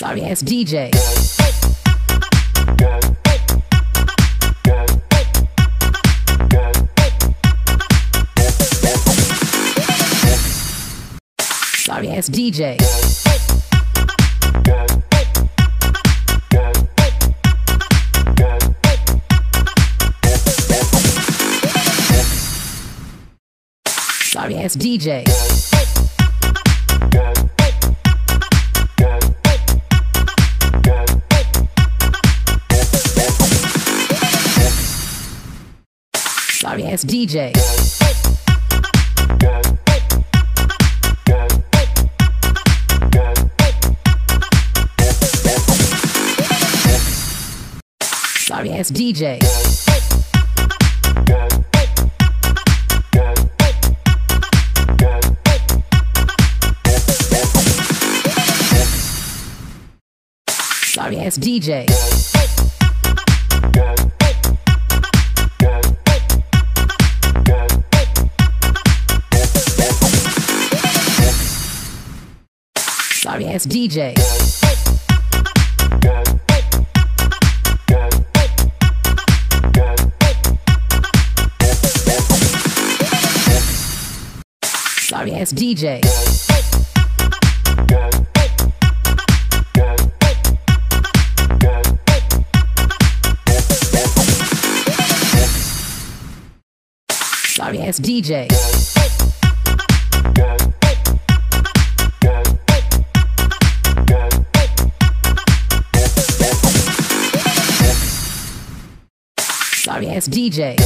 Sorry ass DJ. Sorry ass DJ. Sorry ass DJ. Sorry ass DJ. Sorry ass DJ. Sorry ass DJ. Sorry ass DJ. Sorry ass DJ. Sorry ass DJ. Sorry, it's DJ.